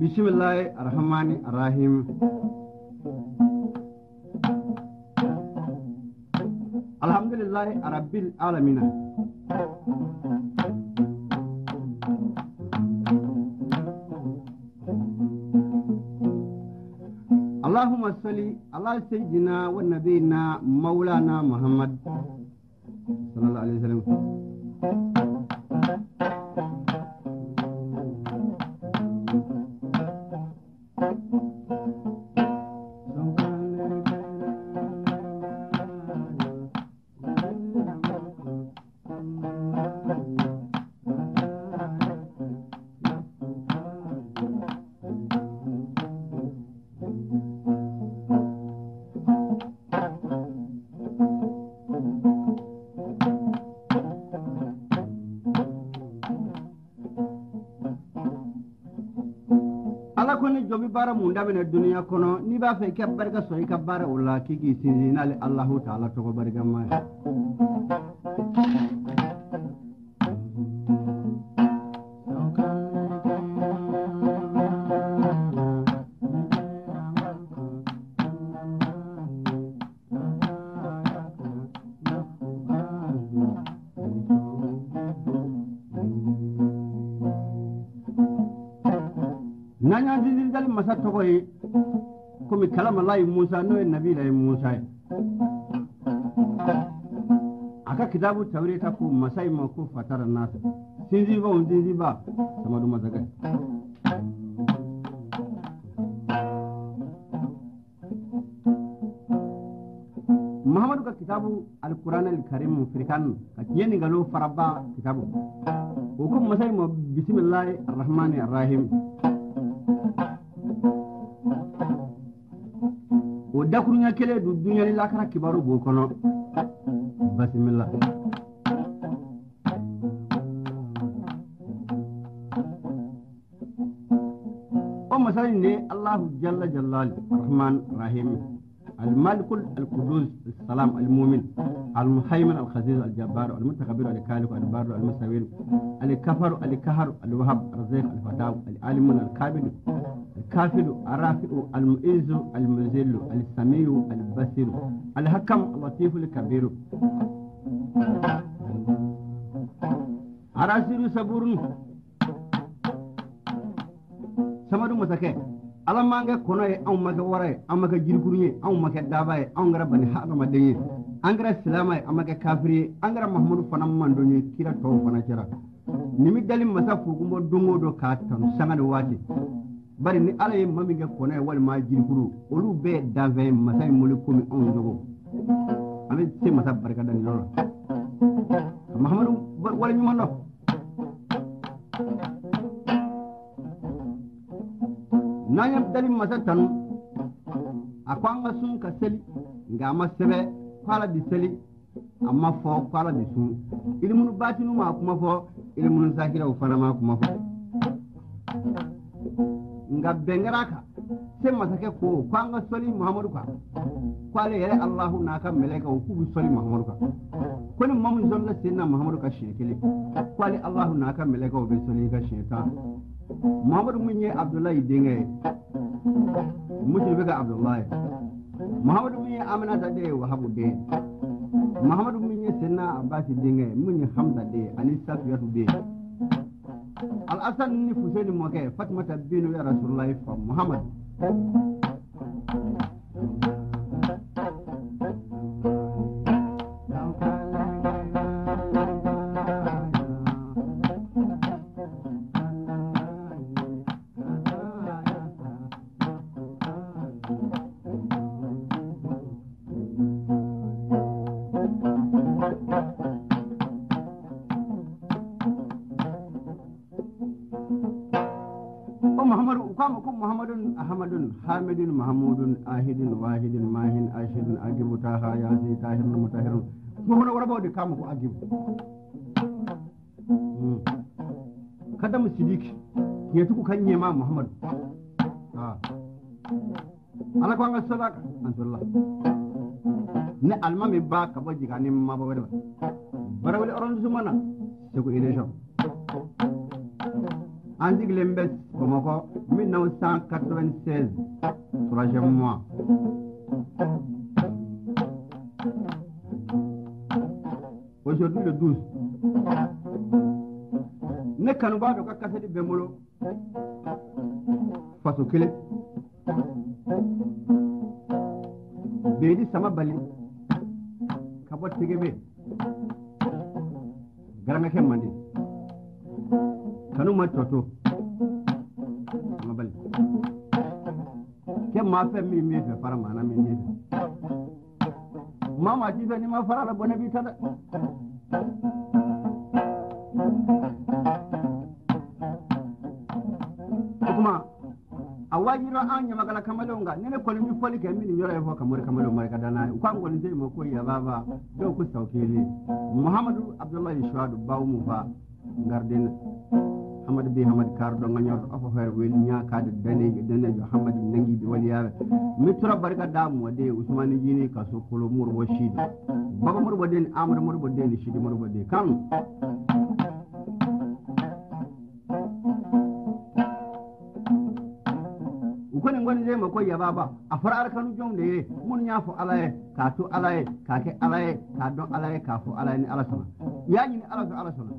Bismillah रहमान Rahim. Alhamdulillahi rabbil alamina اللهم صل على سيدنا ونبينا مولانا محمد صلى الله عليه وسلم. Baara mun daminɛ duniya kɔnɔ n'i b'a fɛ i ka barika sɔrɔ i ka baara o la k'i k'i sinsin n'ale alahu taala tɔgɔ barikama ye n'an y'an dindindali masa tɔgɔ ye komi kalamalayi musa n'o ye nabilayi musa. Ye a ka kitabu tawureta ko masa in ma ko fatara nasa sinsinbaw sinsinba samadu masakɛ mahamadu ka kitabu alquran alkarim firikan ka tiɲɛ ni nkalon faraba kitabu. O ko masa in ma bisimilahi arrahmani arrahim o dakuruɲɛ kelen don duɲa ni lakara kibaru b'o kɔnɔ basimila o masala in ne allahu jalla jalali rahman rahim. المالك القدوس السلام المؤمن المهيمن الخزيز الجبار المتكبر الكالف البار المستوير الكفر الكهر الوهاب الرزيق الفتاو العالم الكامل الكافل الرافع المعز المذل السميع البصير الحكم اللطيف الكبير arasiru saburun samadu masakɛ ala man kɛ kɔnɔ ye anw ma kɛ wara ye an ma kɛ jirikuru ye anw ma kɛ daba ye anw kɛra bani hadamaden ye an kɛra silama ye an ma kɛ kafiri ye an kɛra mahamadu fana mandon ye kira tɔw fana cɛra nimi dali masa fukunbɔ don o don k'a tanu sanga ni waati bari ni ala ye ma min kɛ kɔnɔ ye walima jirikuru olu bɛɛ danfɛn masa in mole komi anw jogo an bɛ se masa barika da nin yɔrɔ la. Mahamadu waleɲuman dɔ n'an ye dali masa tanu a ko an ka sun ka seli nka a ma sɛbɛ ko ala bi seli a ma fɔ ko ala bi sun. Ilimunu batinu ma kuma fɔ ilimunu zakiraw fana ma kuma fɔ nka bɛn kɛra a kan se masakɛ ko ko an ka sɔli muhamadu kan ko ale yɛrɛ alahu n'a ka. Mɛlɛkɛw k'u bɛ sɔli muhamadu kan ko ni min sɔlila sen na muhamadu ka. Siɲɛ kelen ko ale alahu n'a ka mɛlɛkɛw bɛ sɔli ka siɲɛ tan muhamadu min ye abdulayi denkɛ ye musiri bɛ ka abdulayi muhamadu min ye aminata den ye wahabu den ye muhamadu min ye senna abasi denkɛ ye min ye hamza den ani safiyatu den al asan ni fuseni mɔkɛ fatimata binu ya rasulullahi fa muhammad حامد محمود آهد واحد ماهن أشهد أجب تاها ياسي تاهر متاهر مهنا وربو دي كامكو أجب كدام السديك يتوكو كان يما محمد ala ko an ka sadaka an sɔrɔla ni alimami ba ka bɔ jigin ani mabɔ wɛrɛ ma barawele ɔrɔndisuma na segu election an sigilen bɛ bamakɔ 1996 troisième mois. Aujourd'hui le 12 ne kanubaa dɔ ka kasɛti bɛ n faso kelen beedi sama bali. Ka bɔ tegebe garankɛ mande kanu ma tɔto bali kɛ maa fɛ min b'i fɛ fara maana min b'i fɛ. Maa maa ti fɛ n'i ma fara la bɔnɛ b'i ta dɛ. O tuma a wajiro an ɲamakala kamalenw kan ni ne kɔni bɛ fɔli kɛ min yɔrɔ ye fɔ ka mori kamalenw mari ka danna u k'an kɔni tɛ ma ko yababa. Dɔw ko saw muhamadu abudulayi suwadu bawu mu fa hamadi mbi hamadi karɗo gañawɗo ofo feere ko weli ñakade danejo danejo hamadi nanguiɓe waliyaɓe mittoro barka da mo de usman ji ni ka so sokkolo mur wo siide baba mur bo den amadu mur bo den shidi mur bo wadde kam? Kone goni zai mako yaba baba a farar kanu jom de ye mun ya fu alaye ka to alaye ka ke alaye ka don alaye ka fu alaye ni ala sama ya ni ala su ala sama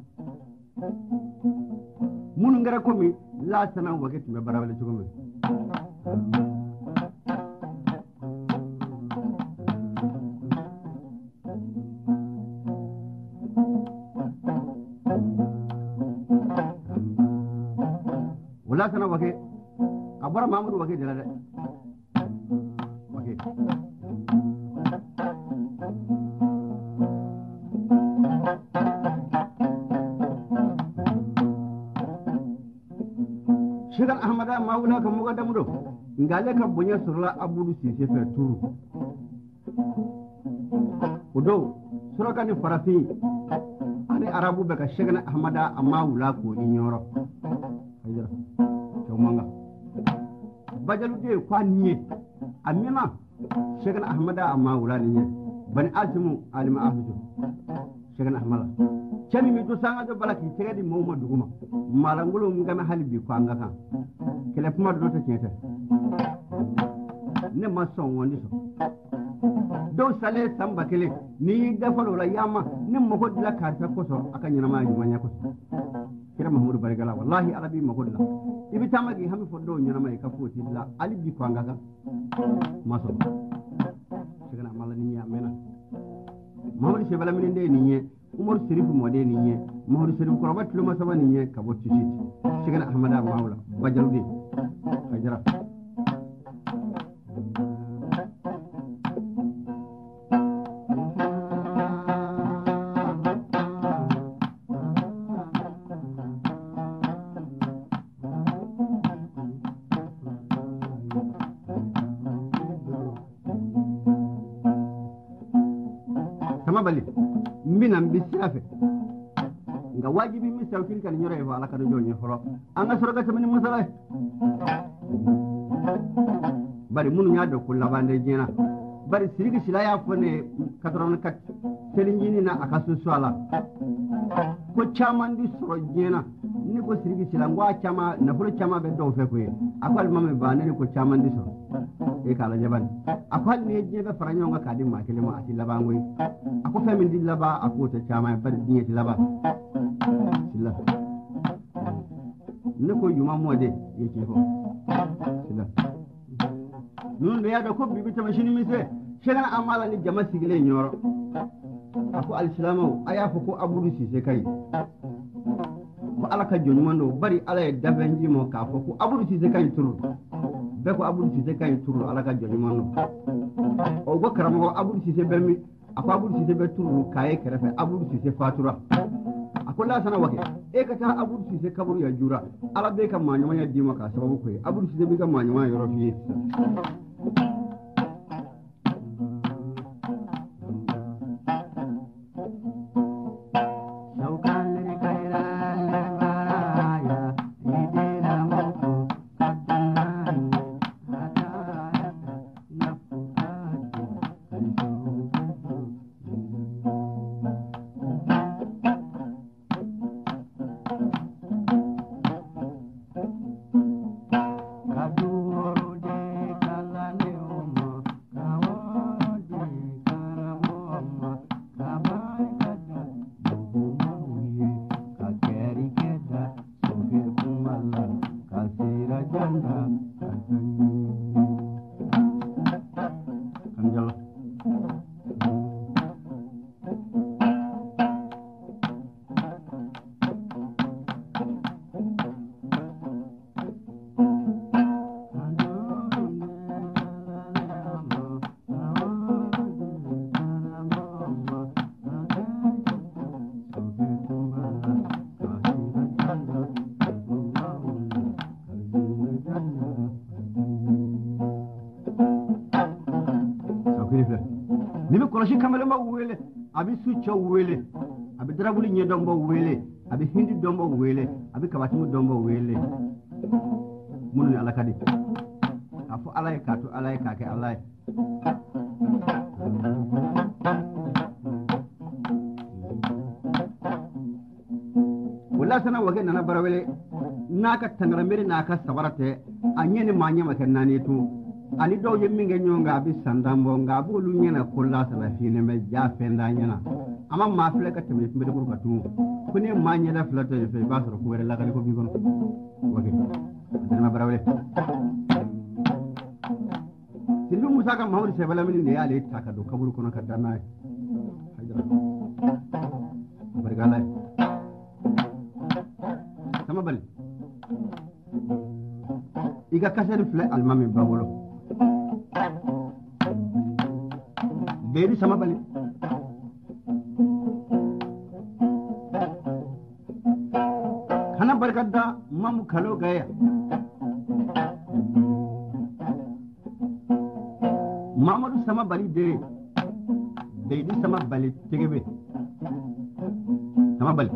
angara kumi la sana wakati me bara wala chukume wala sana wakati abara mamuru wakati jalada wakati ahmada mawuna ka muga damudo ngale ka bonya surla abudu sise fe turu. Udo suraka ni farafi ani arabu be ka shigar ahmada amma wula ko ni nyoro ayira to manga bajalu de kwa niye amina shigar ahmada amma wula ni. Bani asimu alima afidu shigar ahmada cani mi to sanga do balaki tegadi mawma duguma malangolo ngame hali bi ko kan kele kuma do to kete ne ma son wondi so do sale samba kele. Ni dafalo la yama ne mo ko dila karta ko so. Aka nyina ma juma nya ko so. Kira mahmudu barigala wallahi arabi mo ko dila ibi tamagi hami fo do nyina ma ka foti dila ali bi ko anga kan ma so sigana mala ni ya mena mahamudu shebala mini nde ni nye umaru sherifu mode ni nye mahamudu sherifu koroba tuloma saba ni nye ka bɔ tusit sigana ahmada mawla bajalude kajara sama bali mbina mbi sira fɛ nka wajibi ye fɔ ala ka jɔn ni ye bari minnu y'a dɔn ko laban de diɲɛna bari siriki sila y'a fɔ ne ka selinjini na a ka soso a la. Ko caman di sɔrɔ diɲɛna ne ko siriki sila n ko a caman nafolo caman bɛ dɔw fɛ ko ye a ko alimami ba ne ko caman di sɔrɔ. E k'a lajɛ bani. A ko hali ni ye diɲɛ bɛɛ fara ɲɔgɔn ma a ti laban koyi. A ko fɛn min di laban a k'o tɛ caman ye. Bari diɲɛ ti laban. Sila. Ne ko ɲuman mɔden ye tiɲɛ fɔ. De y'a dɔn ko bibi tɛmɛ sini min se sɛgɛn an b'a la ni jama sigilen ɲɔrɔ a ko alisilamɛw a y'a ko abudu sise ka ɲi ko ala ka jɔn ɲuman don bari ala ye dafɛn ji ma k'a fɔ ko abudu sise ka ɲi turu. Bɛɛ ko abudu sise ka ɲi turu ala ka jɔn ɲuman don o ko karamɔgɔ abudu sise bɛ min a ko abudu sise bɛ turu k'a ye kɛrɛfɛ abudu sise fatura. A ko lasana wakɛ e ka taa abudu sise kaburu ya jura. Ala bɛ ka maa ɲɔgɔnya d'i ma k'a sababu ko ye abudu sise b'i ka maa ɲɔgɔnya yɔrɔ f'i ye sisan kɔlɔsi kamalenbaw wele a bɛ su cɛw wele a bɛ darabuli ɲɛdɔnbaw wele a bɛ hindi dɔnbaw wele a bɛ kabatimu dɔnbaw wele minnu ni ala ka di k'a fɔ ala ye k'a to ala ye k'a kɛ ala ye lasana wakɛ nana barawele. N'a ka tangaramere n'a ka sabara tɛ a ɲɛ ni maa ɲɛ kɛ naani tun ani dɔw ye min kɛ ɲɔgɔn kan a bɛ san tan bɔ. Nka a b'olu ɲɛna ko lasara fiinɛ mɛ ja fɛn t'a ɲɛna. A ma maa filɛ ka tɛmɛ kunbɛdekuru ka tun ko ni maa ɲɛda fila tɔ ye fɛ i b'a sɔrɔ ko wɛrɛ lakali ko b'i kɔnɔ wakɛ a barawele sindu musa ka mahamadu sɛbɛlamini de y'ale ta ka don kaburu kɔnɔ ka da n'a ye. Barikala ye. Sama bali. I ka kasɛri filɛ alimami ba bolo ಬೇರಿ ಸಮಬಲಿ खन बरकदा मम खलो गया। मामरू समा बली दे। बेदी समा बली तिगे बे समा बली।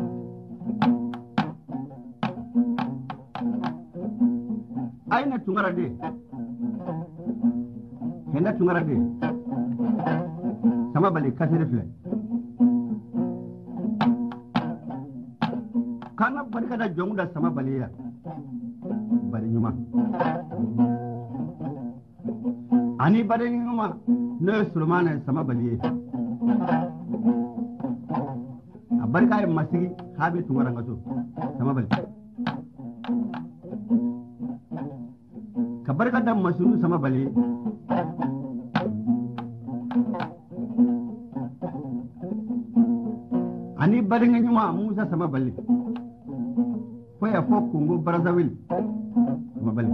आई ना चुंगरा दे। है ना चुंगरा दे। Kasere filɛ kana barika da jɔngu da sama bali ya. Bali ɲuman ani bali ɲuman n'o ye sama bali ye a barika ye masigi k'a bɛ tungara ka so sama bali ka barika da masunu sama bali ni baringa nyuma musa sama bali ko ya fo kungo brazzaville sama bali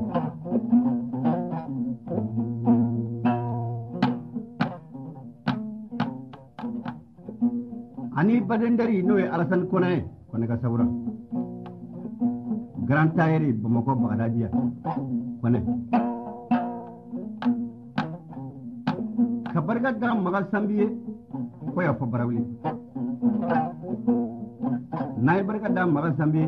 ani badendari no ye alasan kone kone ka sabura grand tayeri bamako bagdadiya kone kabarga garam magal sambiye ko ya fo barawli na yi barkar da mara sambe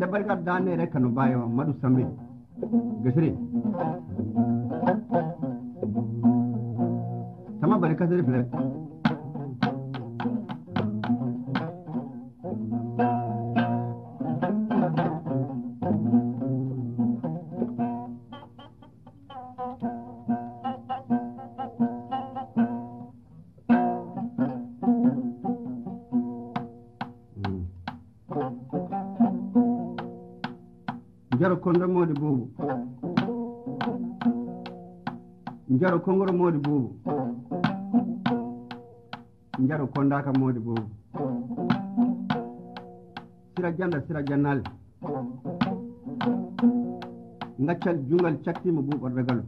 da barkar da ne rai kanu bayan madu sambe gashire sama barkar da filar jaro kongoro modi buubu jaro kondaka modi buubu sira janda sira jannale ngaccal jungal caktima buuɓor regalo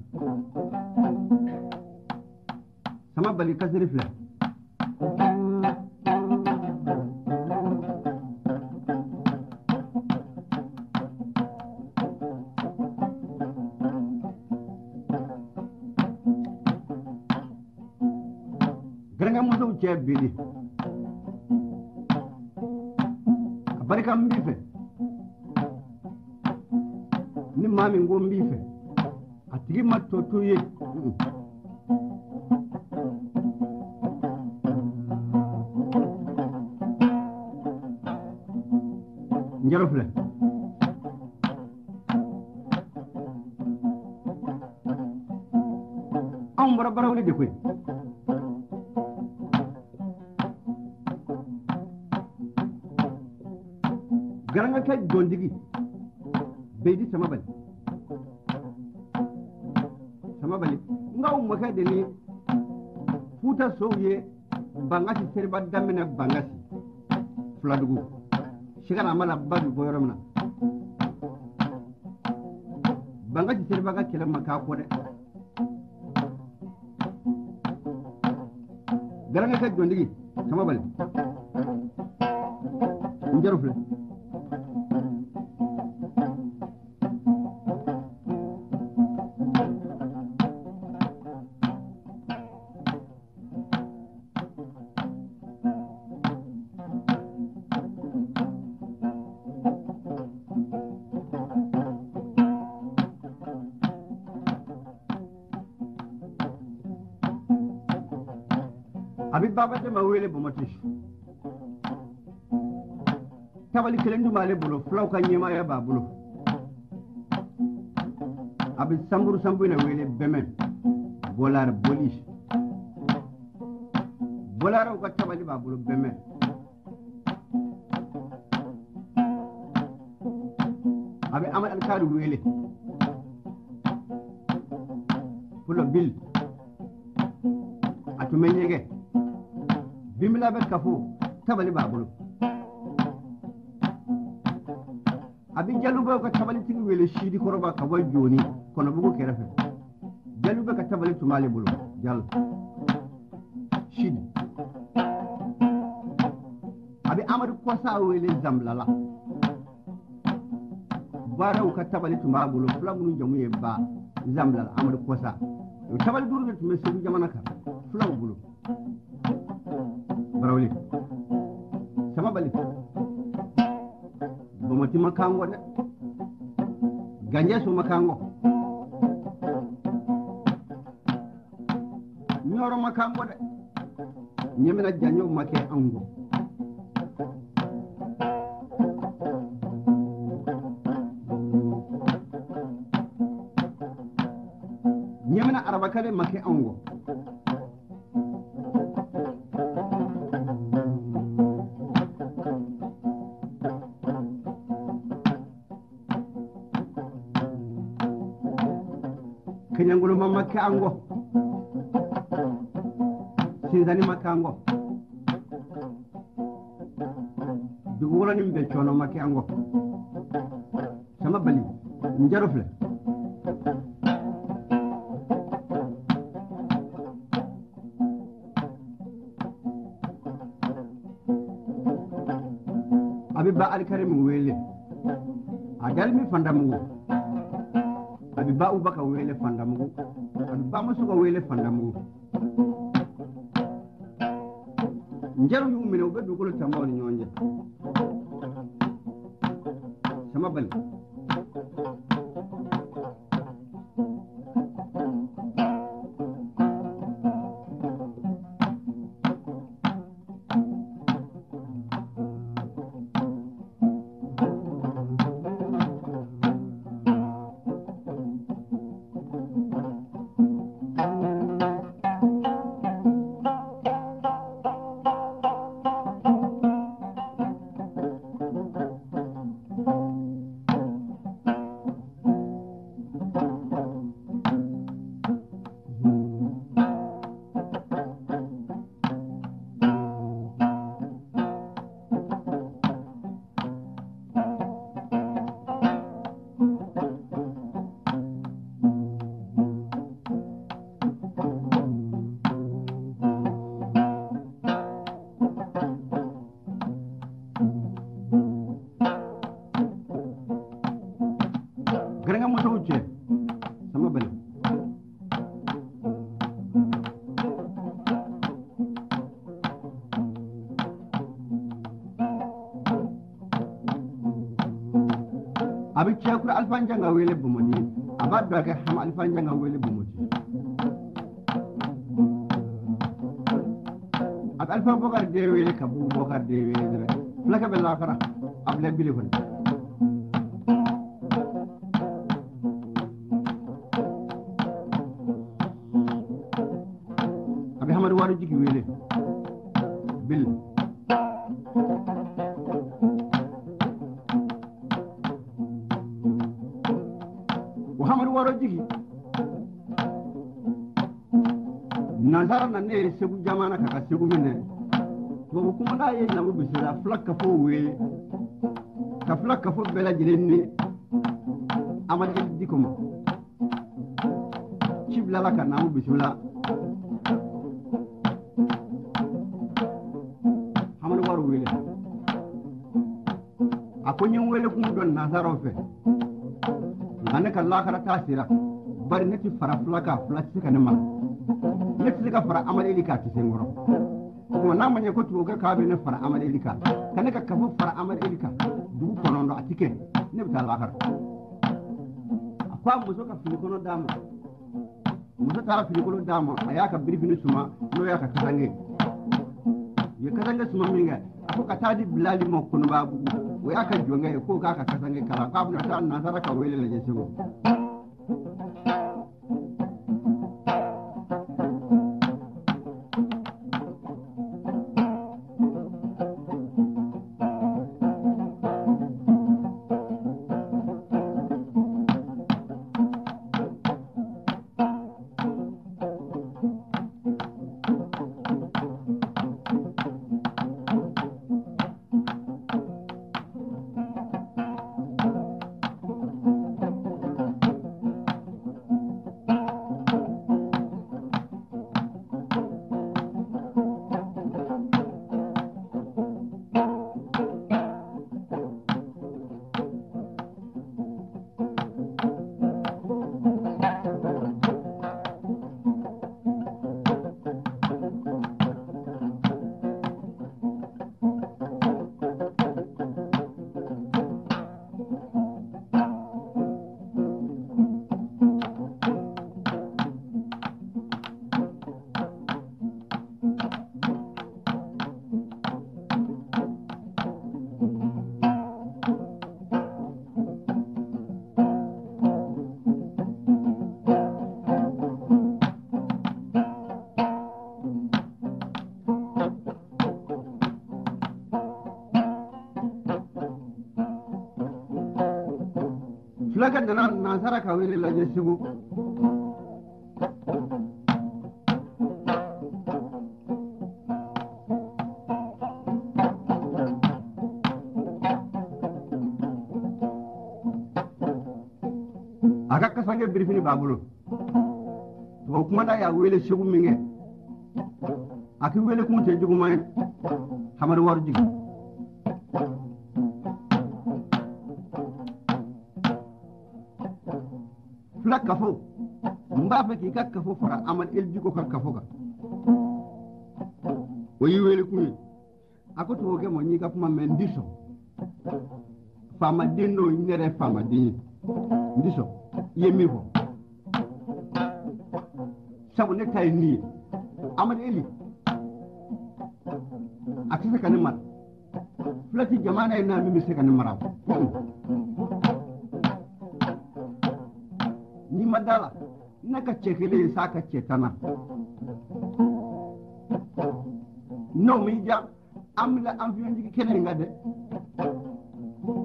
sama bali kasiri musow cɛ bili a barika n b'i fɛ ni maa min ko n b'i fɛ a tigi ma to to ye Mm. njɛrɛ filɛ mana badu bɔ yɔrɔ min na bangasi seriba ka kɛlɛ ma k'a kɔ dɛ garankakɛ jɔntigi samabali tabali kelen dum ale bolo fulaw ka ɲɛmaya b'a bolo a bɛ sanburu sanburu na wele bɛmɛ bɔlar boli bɔlaraw ka tabali b'a bolo bɛmɛ a bɛ amadu alikari wele pulo bil a tun bɛ ɲɛgɛ bimbila bɛ kafo tabali b'a bolo a bɛ jalubaw ka tabalitigi wele sidi kɔrɔba ka bɔ joni kɔnɔbugu kɛrɛfɛ jalube ka tabali tun b'ale bolo jalo sidi a bɛ amadu kɔsa wele zanbilala baaraw ka tabali tun b'a bolo fila minnu jamu ye ba zanbilala amadu kɔsa tabali duuru de tun bɛ segu jamana kan filaw bolo barawuli samabali bomoti makango de ganje su makango. Nyoro makango de nyemina janyo make ango. Nyemina arabakale make ango. ni makango duguwolo ni be cono make ango sama bali njaro filɛ a bɛ ba alikarimu wele a dalimi fandamugu a bɛ ba ubaka wele fandamugu a bɛ bamuso ka wele fandamugu njaru yu mene u be dugul tamba wani nyonje sama bali janga wele bomodi a b'a dɔn a kɛ hama alifan janga wele bomodi a bɛ alifa bɔkari den wele ka bugu bɔkari den wele dɛrɛ fulakɛ bɛ lafara a filɛ bile kɔni a bɛ hamadu wari jigi wele bile waro jigi nasara na ne ye segu jamana ka ka segu minɛ tubabu kumada ye namu bisimila fila kafo wele ka fila kafo bɛɛ lajɛlen ni amadu diko ma ci bilala ka namu bisimila hamadu wari wele a ko n ye n wele kun dɔn nasaraw fɛ nka ne ka lahara ta sera. Bari ne ti fara fila kan fila ti se ka ne mara ne ti se ka fara amadeli kan a se n kɔrɔ o n'a ma ɲɛ ko tubabukɛ k'a bɛ ne fara amadeli kan ka. Ne ka kafo fara amadeli kan dugu kɔnɔntɔn a ti kɛ. Ne bɛ taa lahara a ko a muso ka fini kɔnɔ d'a ma. Muso taara fini kolon d'a ma. A y'a ka birifini suma. N'o y'a ka kasange. Kasange suma min kɛ. A ko ka taa di bilali ma bugu o y'a ka jɔnkɛ ye k'o k'a ka kasange kalan k'a bɛna taa nasara ka wele lajɛ segu fulakɛ nana nasara ka wele lajɛ segu a ka kasange birifini b'a bolo y'a wele segu kafo n b'a fɛ k'i ka kafo fara amadu elijiko ka kafo kan o y'i wele kun ye a ko tubabukɛ ma n y'i ka kuma mɛn n ti sɔn faamaden dɔ n yɛrɛ faamaden ye n ti sɔn i ye min fɔ sabu ne eli a tɛ se ka jamana ye naa min bɛ se madara. Na ka ce kile sa ka ce tana. No mi ja amla am fi wani kene nga de.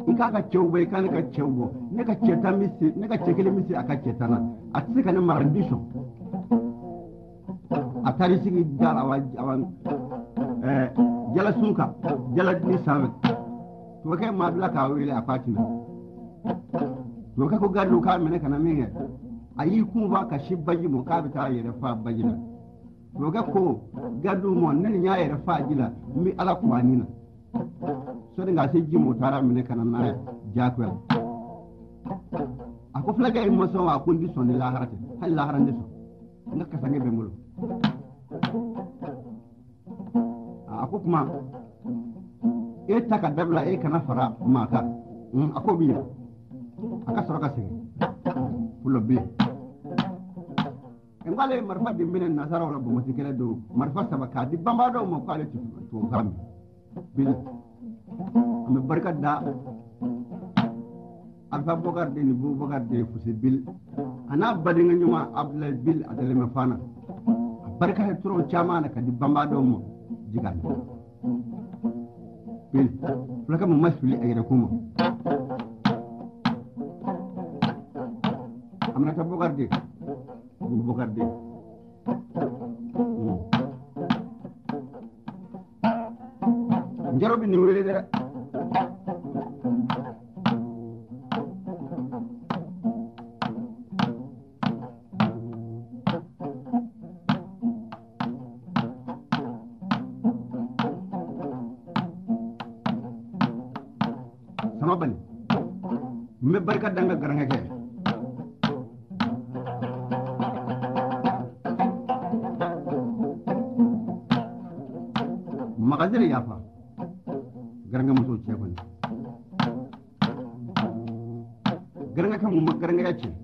In ka cew bai kan ka cew bo. Ne ka ce ta misi ne ka ce kile misi aka ce tana. A ti ka ne marandisho. A tari sigi dara awan awan eh jala suka jala ni samet to kai ma dula ka wuri a fatima to ka ko gadu ka mene kana min a y'i kun fɔ ka si baji ma k'a bɛ taa yɛrɛ fa baji la tubakɛ ko ma ne nin y'a yɛrɛ fa ji la n bɛ ala ni na. Sɔni ka se ji ma o taara minɛ ka na n'a ye jaakoya a ko fulakɛ ye ma sɔn wa ko n ti sɔn ni lahara tɛ hali lahara n tɛ ka kasange bɛ n a ko kuma e ta ka dabila e kana fara maa kan a ko bi a ka sɔrɔ ka segin. Fulo bɛ nk'ale ye marifa di minɛ nasaraw la bonboti kɛlɛ don marifa saba k'a di banbaadɔw ma k'ale tubabukan mɛn bili an bɛ barika da. Alifa bɔkari de ni bubakari de fuse bil. A n'a badenkɛ ɲuman abdulayi bil a dɛlɛmɛ fana. A barika ye tɔrɔ caman na ka di banbaadɔw ma jigani bil fulakɛ mun ma fili a yɛrɛ kun ma aminata bokar de वो कर दे। जरो भी निगुरे दे रहा मैं बरकत दंगा करेंगे क्या? Hazır yapa. Garanga musu ce kun. Garanga kan mu garanga ya ce.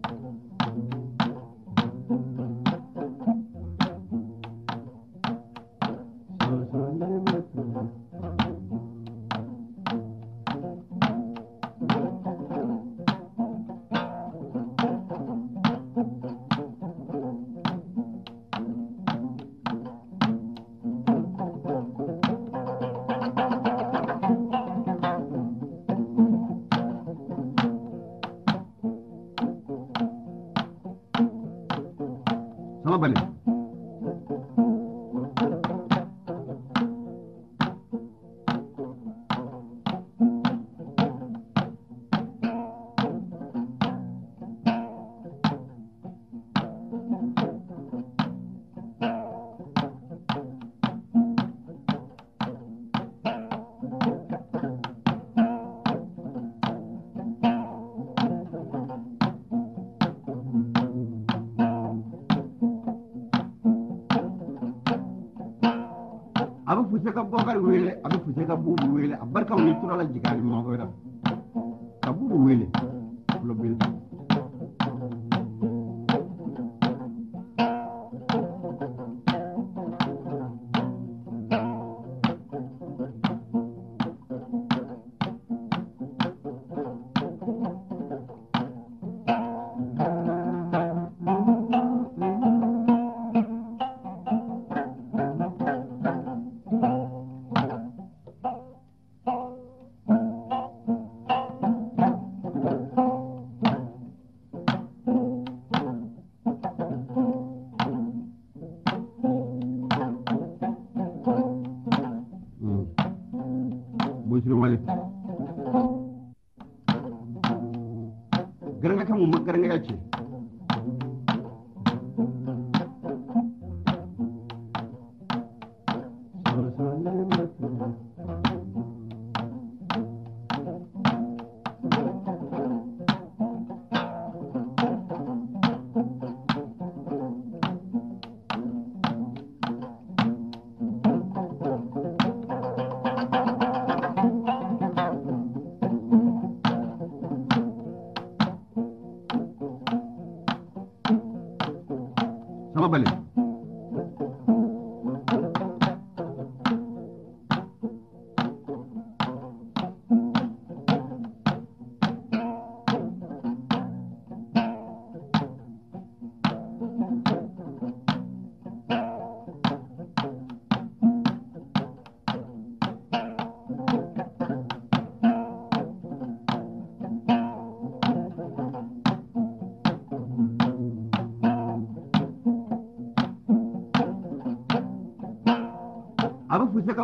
llegar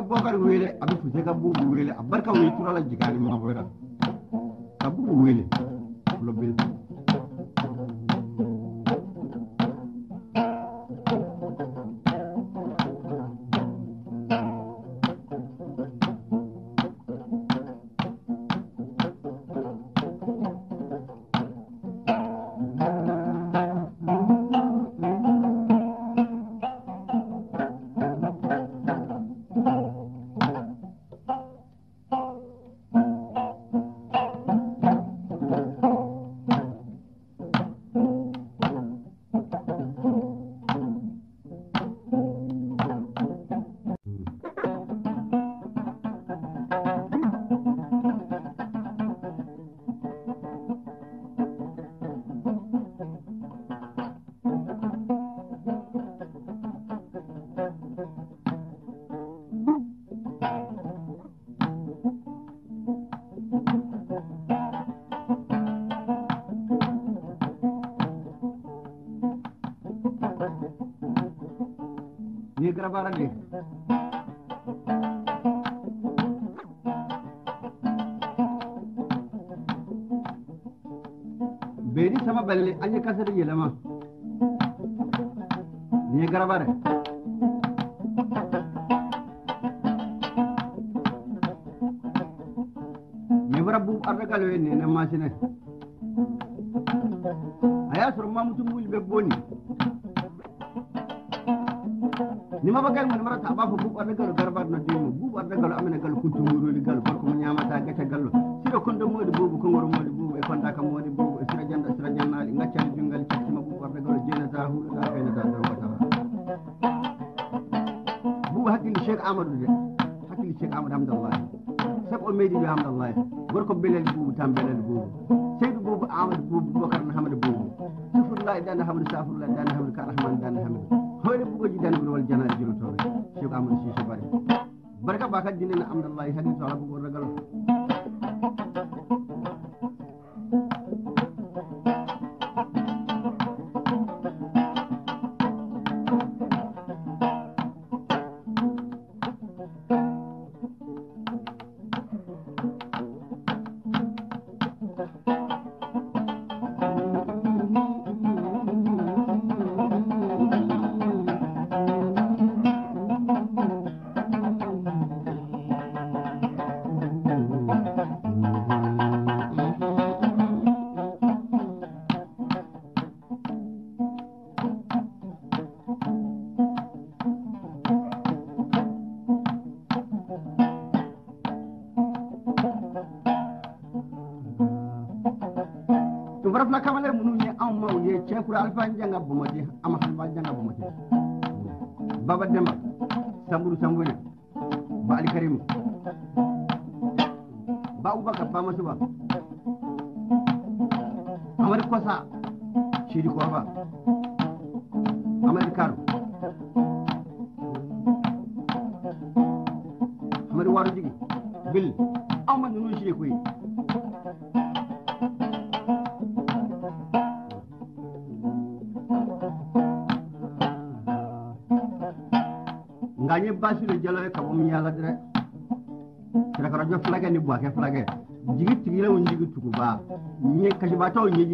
ka wele a bɛ fuse ka bugu wele a barika wele tora la jigin a ni mabɔra ka bugu wele. about again. abdoulaye dana dan safrullah dana hamdu ka rahman dana hamdu hoyde dan dana wal janade juro toon cheikh amadou sise bari. Barka ba kadi dinen Allah hadin so ala ragal.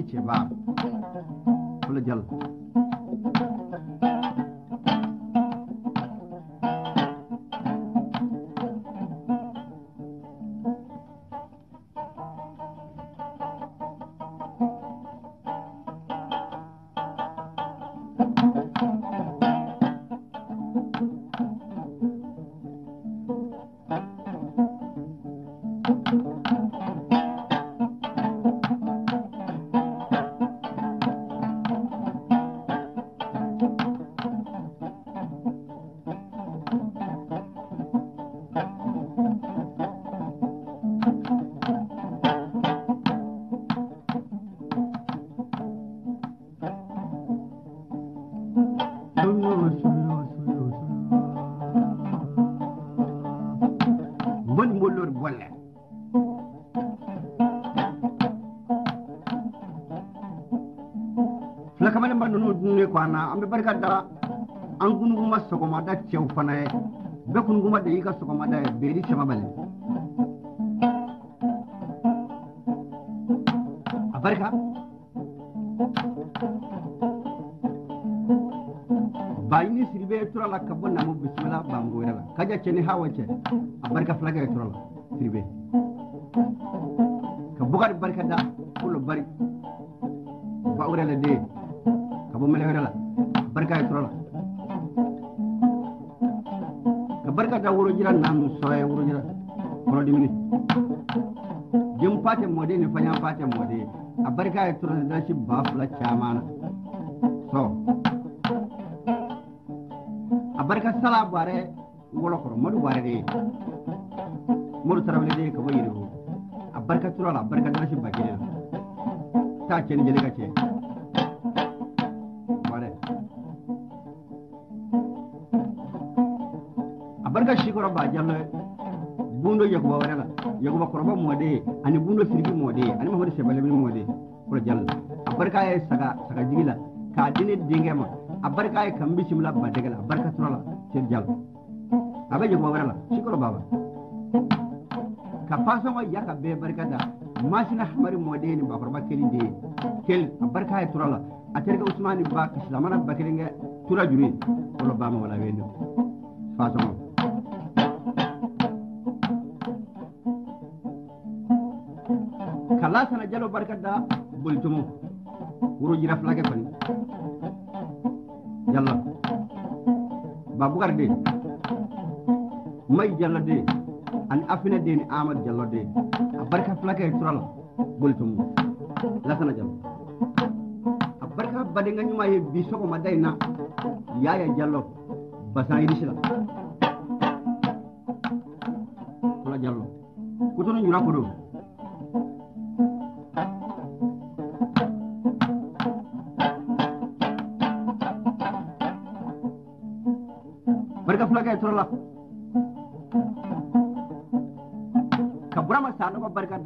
i jeebaan barika da an kunuguma sɔgɔmada cɛw fana ye bɛɛ kunuguma de y'i ka sɔgɔmada ye beeri cɛma bali a barika bayini siribe ye tura la ka bɔ namu bisimila bango wɛrɛ la kaja cɛ ni hawa cɛ a barika filakɛ ye tura la siribe ka bukari barika da kulo bari ba wɛrɛ la den ka bɔ mɛlɛ wɛrɛ la la ka barika da woro jira namu sɔrɔ ye woro jira kɔnɔ dimini jen pate mɔden ni fanya pate mɔden a tura la dasi ba fila caman. Na so a barika sala bare ngolo koro madu bare de modu tarawele de ka bayire ho a la a barika dala shi bakire ta ce ni jeli ka ce ka sikɔrɔ b'a jamɛ bundo yakuba wɛrɛ la yakuba kɔrɔba mɔden ani bundo siriki mɔden ani mamadu sɛbɛlɛbili mɔden kɔrɔ jalo a barika ye saga sagajigi la k'a di ne denkɛ ma a barika ye kan bisimila badɛgɛ la a barika tora la seri jalo a bɛ yakuba wɛrɛ la sikɔrɔ b'a ba ka pasɔngɔ ya ka bɛɛ barika da masina hamari mɔden ni bakɔrɔba kelen de ye kelen a barika ye tora la a terikɛ usumani ba kasilamana ba kelen kɛ tora juru ye fɔlɔ ba ma wala wele fasɔngɔ ka lasana jalo barika da bolitomo wuro jira fulakɛ kɔni yalla babukar de mai jalla de ani afina de ni amad jallo de a barka flaka e turala boltum lasana jallo a barka bade nga nyuma ye bi soko ma dayna yaya jallo basan yidi sila kula jallo kutono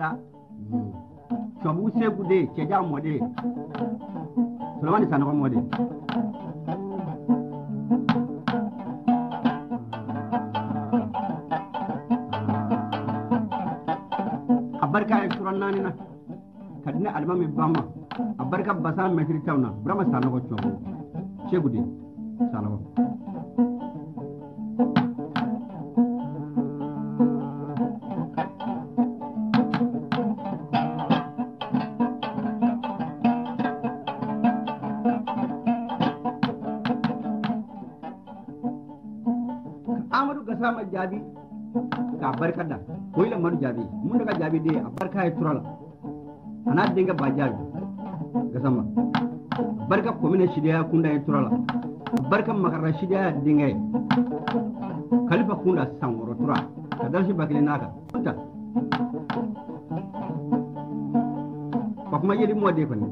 ta tubabu segu de cɛja mɔde solomani sanɔgɔ mɔde a barika ye sura naani na ka di ne alimami bama a barika basan mɛtiri taw na ko sanɔgɔ tubabu segu de sanɔgɔ jaabi ka barka da koyla manu jaabi mun daga jaabi de a barka e turala ana dinga ba jaabi gasama barka komine shidiya kunda ye turala barka makarra shidiya dinga ye kalifa kunda sangoro tura ka darsi bakile naka kunta ko kuma yedi mode ko ni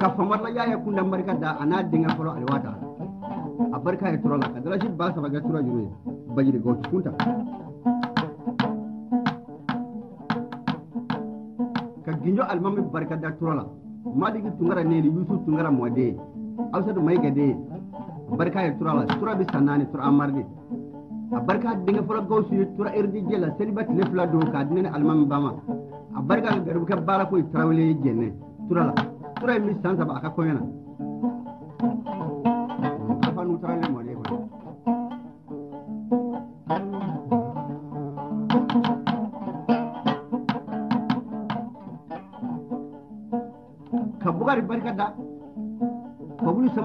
ka famar la yaya kunda barka da ana dinga folo alwata barka ye turala ka darsi ba sa baga tura jure. Bajiri go kunta. Ka ginjo almami barka da turala maliki tungara neli yusuf tungara mode awsadu mai gade barka ya turala tura bi sanani tura amardi a barka dinga fura gausu ya tura irdi jela. Selibat lefla do ka dinne almami bama. A barka ga garbu ka bara ko trawle jenne turala tura mi sansa ba aka koyana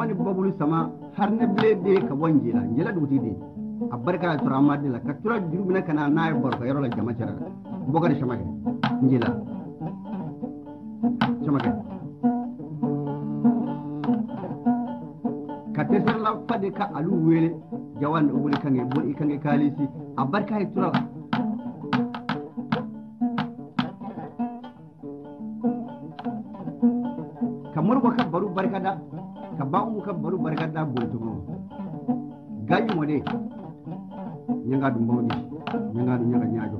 ni babulu sama har ne bile de ka bɔ njela njela duguti de a barka ya tura amadi la ka tura juru mina kana n'a ye bɔrɔ ka yɔrɔ la jama cɛra bɔgari sama kɛ njela tesɛrɛ la fa de ka alu wele jawan kange boli kange kalisi a barka ya tura la ka morgo ka baru barkada ka bawu ka baru barkada bontogo gayi mode nyanga dum bawdi nyanga dum nyanga nyaajo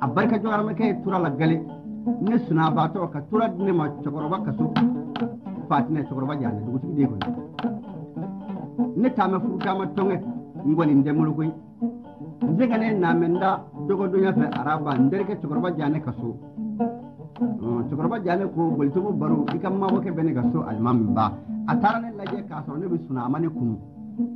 a barka jogara me kay tura la gale ne suna ba to ka tura ne ma chokoroba ka so fatine chokoroba jane dugu de ko ne tama fu tama tonge ngoli ndemulu koy nzega ne namenda dogo donya fe araba nderke chokoroba jane ka so cɛkɔrɔba jalen ko bolitogo baro i ka mabɔ kɛ bɛ ne ka so alimami ba a taara ne lajɛ k'a sɔrɔ ne bɛ suna a ma ne kunu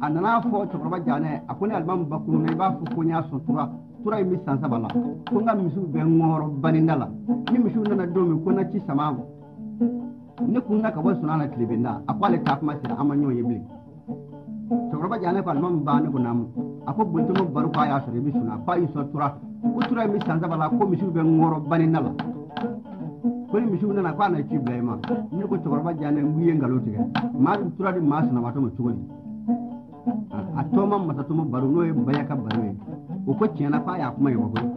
a nana fɔ cɛkɔrɔba jalen a ko ne alimami ba kunu na i b'a fɔ ko n y'a sɔn tura tura in bɛ san saba la ko n ka misiw bɛ ŋɔɔrɔ baninda la ni misiw nana don min ko n na ci sama. Ne kunna ka bɔ suna na tile bɛ da a ko ale taa kuma sera an ma ɲɔgɔn ye bilen cɛkɔrɔba jalen ko alimami ba ne ko naamu a ko bolitogo baro ko a y'a sɔrɔ i bɛ suna ko a y'i sɔn tura. Ko tura in bɛ san saba la ko misiw bɛ ŋɔɔrɔ baninda la ko ni misiw nana ko a na ci bila i ma ne ko cɛkɔrɔba jalen n ye nkalon tigɛ maa dun tura di maa sinamatɔ ma cogo di a tɔma masatɔmɔ baro n'o ye baya ka baro ye. O ko tiɲɛna ko a y'a kuma ye wa koyi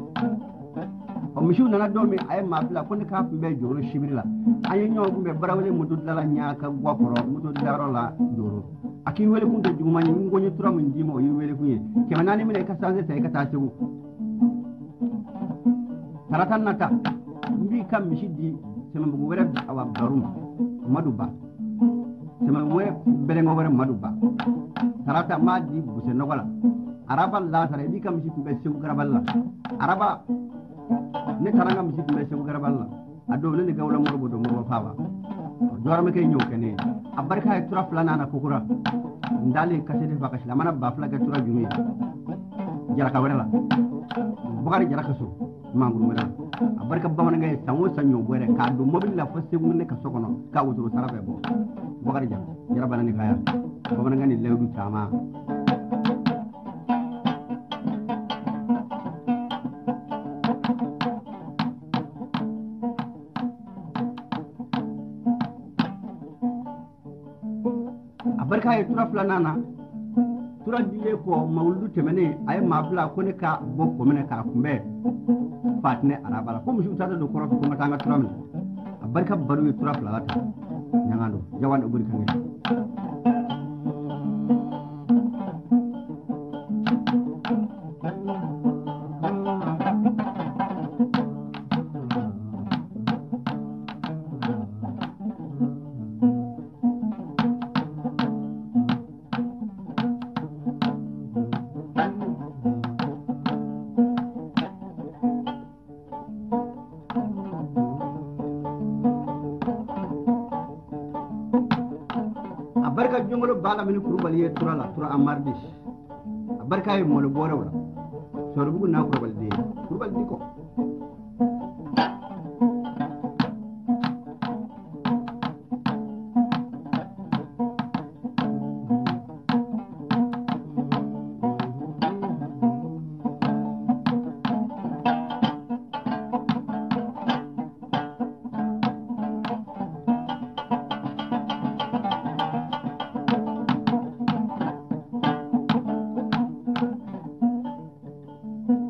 misiw nana don min a ye maa bila ko ne k'a kun bɛ joro sibiri la. An ye ɲɔgɔn kun bɛ barawele moto dilala ɲa ka gwa kɔrɔ moto dilayɔrɔ la joro. A k'i wele kun tɛ juguman ye n ko n ye tura min d'i ma o y'i wele kun ye kɛmɛ naani minɛ i ka sanse ta i ka taa segu tarata nata n b'i ka misi di sɛmɛbugu wɛrɛ awa baro ma madu ba sɛmɛbugu wɛrɛ bɛlɛnkɔ wɛrɛ madu ba tarata n b'a di busɛnɔgɔ la araba lasara i b'i ka misi kun bɛ segu garabali la. Araba ne taara n ka misi kun bɛ segu la a ne ni gawula morobo don morobo faaba jɔrɔmɛ kɛ ɲ'o kɛ ne ye a barika ye tura filanan na kokura n dalen kasete fa kasi la a mana ba fila kɛ tura juru ye jaraka wɛrɛ la bakari jaraka so manguru wɛrɛ la a barika bamanankɛ ye san o san ɲɔ bɔ k'a don mobili la fo segu ne ka so kɔnɔ k'a wotoro sara fɛ bɔ bakari jara jarabana ni kaya. Bamanankɛ ni layidu caman a barika ye tura filanan na tura dilen kɔ mawuludu tɛmɛnen a ye maa bila ko ne ka bɔ komɛnɛ k'a kunbɛn fatinɛ araba la. Ko misiw taata don kɔrɔfɛ ko n ka taa n ka tura minɛ. A barika baro ye tura fila la ta ɲaga don. Jawan obori kange a tura la tura an mardi a barka ye mɔli bɔrɛw la sɔribugu n'a kɔrɔbali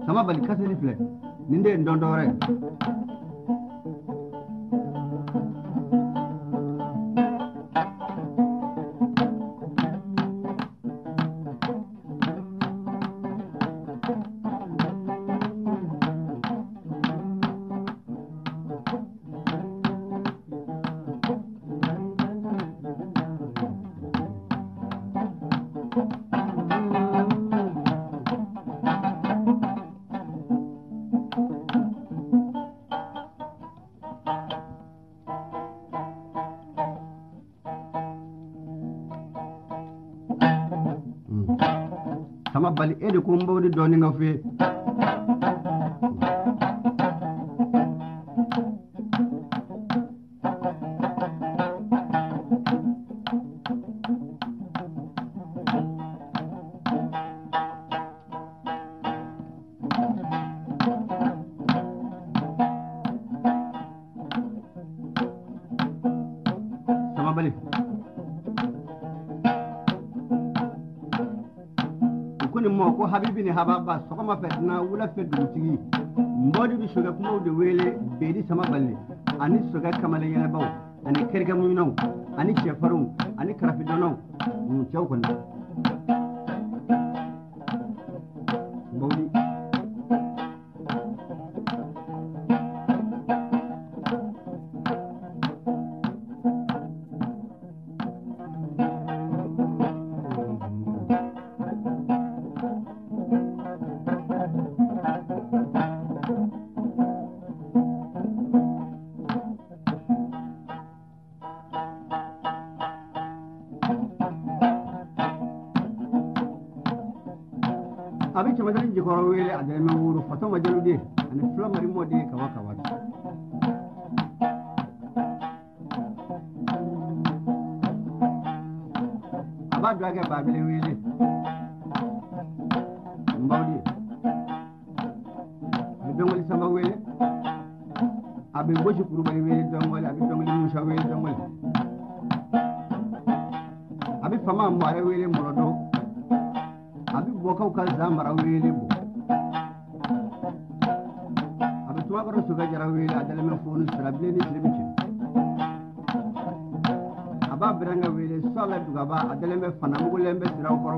sama bali kasani filɛ nin de ye n dɔn dɔ wɛrɛ ye understanding of it. bɔra fɛ dugutigi mbɔdi bi sokɛ kumaw de wele bedi sama balile ani sokɛ kamalen yɛlɛbaw ani kɛrɛkɛ muɲunaw ani cɛfarinw ani karafidɔnnaw cɛw kɔni abin ce madarin jikwarar wele a dalilin wuro fatan wajen rude a na filamari mode kawa kawa a ba dragon ba bilin wele. Mbaudi a dongoli sama wele. Abin goshi kurubari wele dongoli abin dongoli musa wele dongoli abin fama mware wele mwara kawkan zamara wele bo abituma baro suga jara wele adala men fonu sira bile ni siribi cin aba biranga wele sala dugaba adala men fanamugulen be siraw kɔrɔ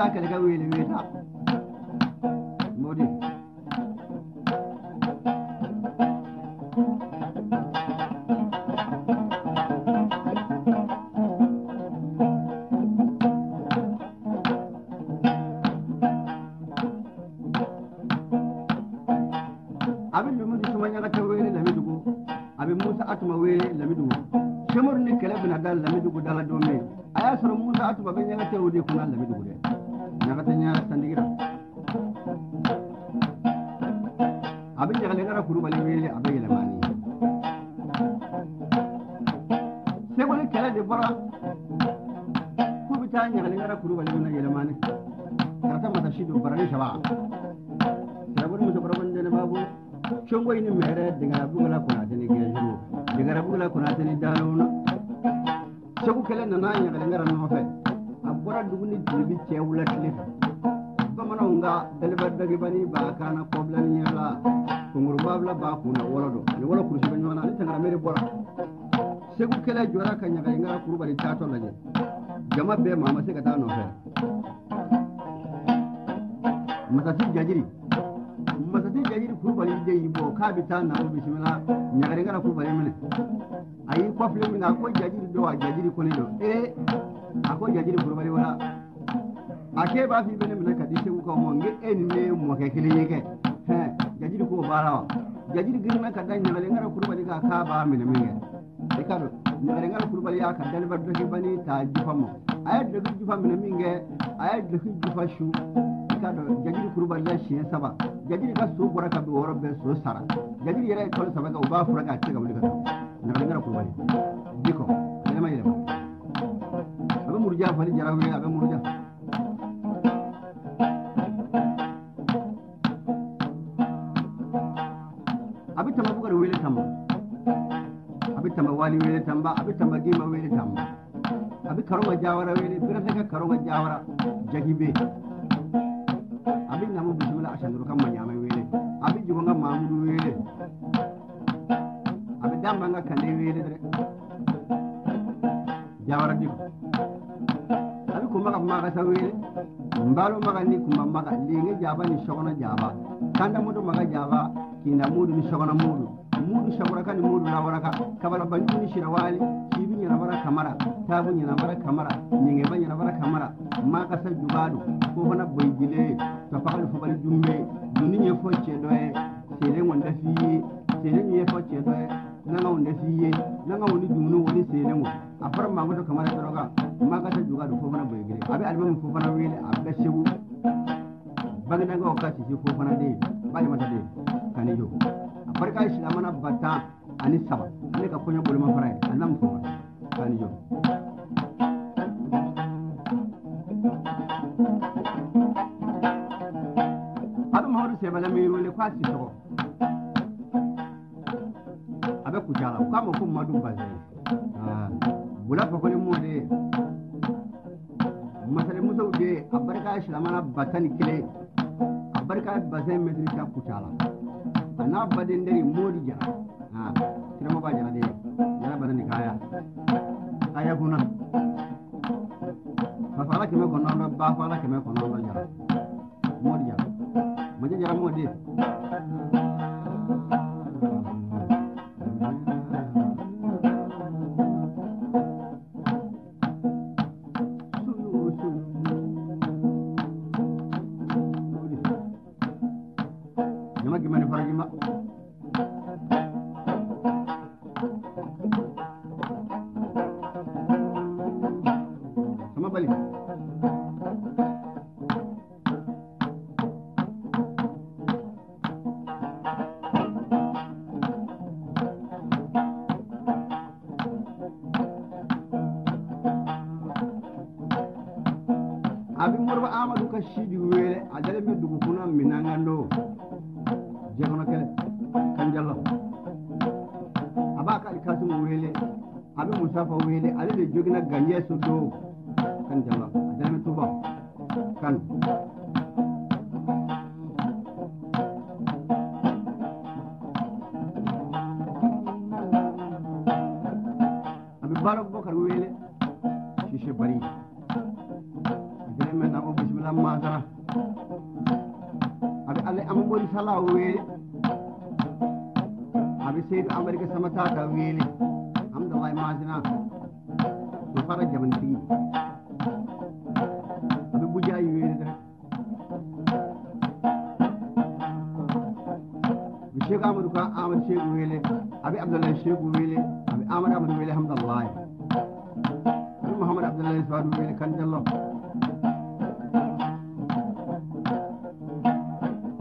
だけでが上に見えた。Yɛrɛ ye kalo saba kɛ u b'a fura k'a tɛ ka wuli ka taa nagari ngara kulubali bi kɔ yɛlɛma yɛlɛma a bɛ muruja fali jara wele a bɛ muruja a bɛ tama bukari wele tamba a bɛ tama wali wele tamba a bɛ tama gima wele tamba a bɛ karonga jawara wele birase ka karonga jawara jagi be abin namu bismillah ashanduru kan manyama wele mamadu wele aɓe dambanga kande wele dre jawara ɗigo aɓe kumbaga maga sa wele mbalo maga ni kumba maga lenge jaba ni sogona jaba kanda mudu maga jaba kina mudu ni sogona mudu mudu saguraka ni mudu rawaraka kabala banju ni shirawali shibi ñanabara kamara tabu ñanabara kamara ñegeba ñanabara kamara makasa jubadu. Ko fana boyjile to fakali fobali jumbe. Duni ñe fo ceedoye sele ŋɔnda fi ye sele mi ye fɔ cɛ dɔ ye nanga ŋɔnda fi ye nanga ŋɔni dumuni ŋɔni sele ŋɔ a fɔra mangoto kamara dɔrɔn kan makasa juga don fofana boye kelen a bɛ alimami fofana wele a bɛ segu bagidangaw ka sisi fofana den balimata den kanijo a barika silamana ba tan ani saba ne ka kɔɲɔ boloma fara ye alimami fofana kanijo Abu Mahadu Sɛbɛla mi wele k'a si sɔgɔ a bɛ kucala u k'a ma ko madu baze Bula fakoli m'o de ye masalimusow de a barika silamana ba tan ni kelen a barika bazɛn mɛtiri ta kucala a n'a baden deri modi jara siramaba jara de jara bana ni kaya kaya kunna fafala kɛmɛ kɔnɔntɔ bafala kɛmɛ kɔnɔntɔ jara modi jara majɛ jara modi.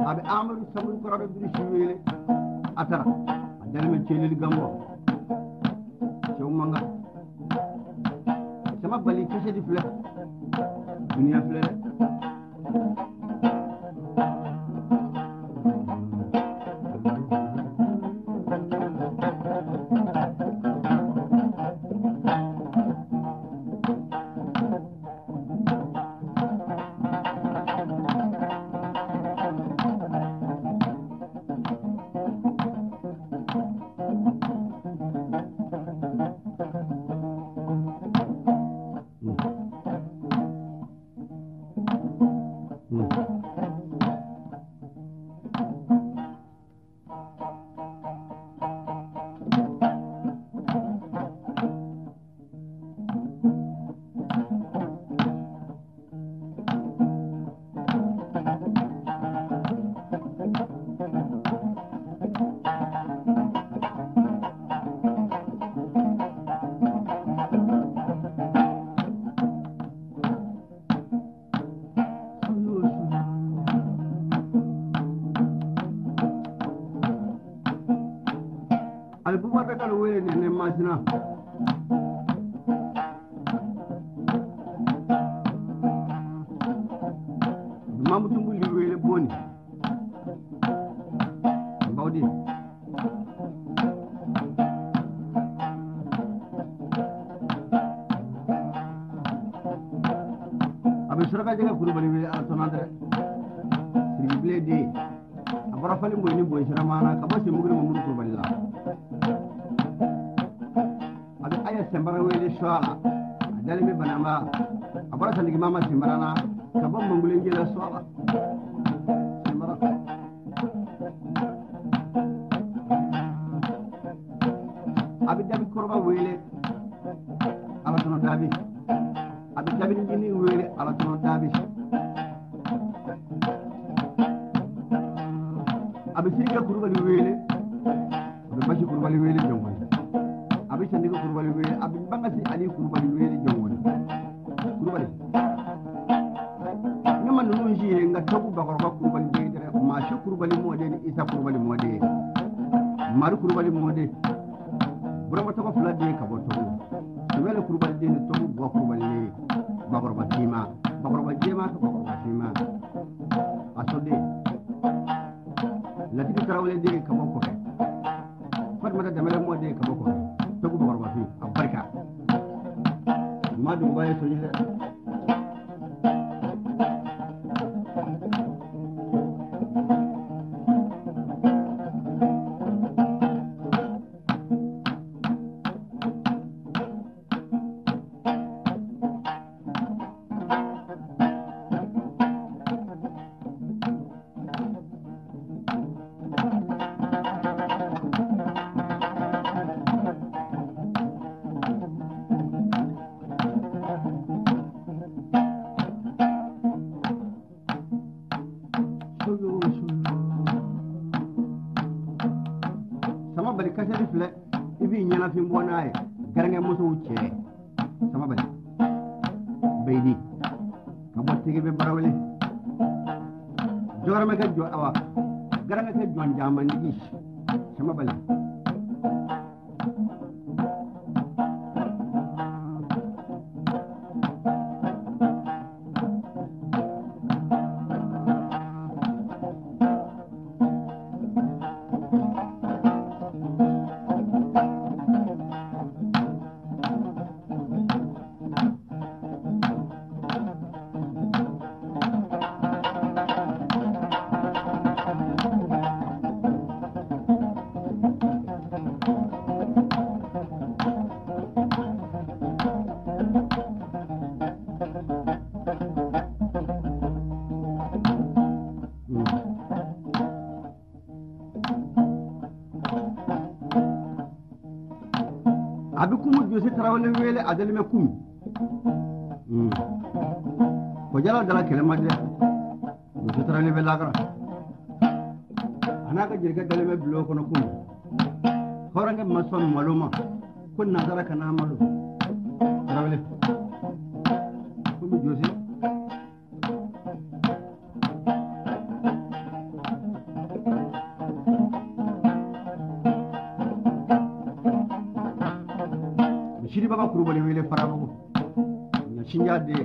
a bɛ amadu samuru kɔrɔ bɛ bilisi wele a taara a dalen bɛ celeli gankɔ cɛw man kan sama bali kisɛ di filɛ duniya filɛ Aleyhisselatü tambara wele shuwala a dalimi banama a bɔra sanigi mama simbarana ka bɔ mangulen jela shuwala simbara a bɛ dabi kɔrɔba wele. Ala tɔnɔ dabi. A bɛ dabi jini wele. Ala tɔnɔ jorama ke jo awa. Garama ke jon jamandi sama bala त्याला खेळ मारल्या तो दुसऱ्याने वेळ लागला हनाका जिरका त्याला वेळ ब्लो कोण कोण होरंगे मस्त मालूम। कोण नादारा का ना मालूम। रावले तुम्ही Joshi. Shiri baba kurubali wele farabugu. Nyashinja de.